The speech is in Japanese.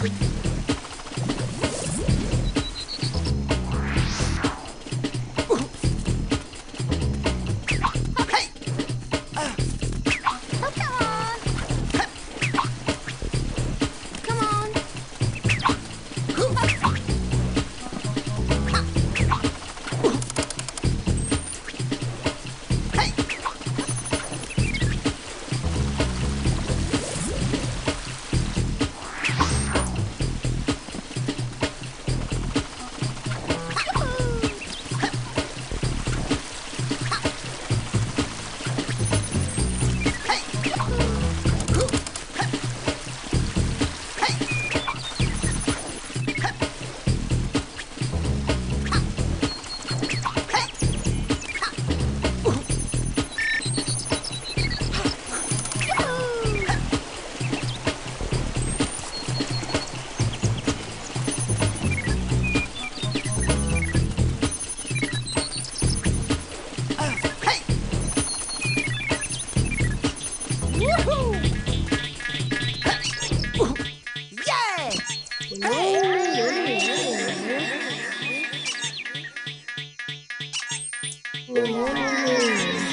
Bye. うん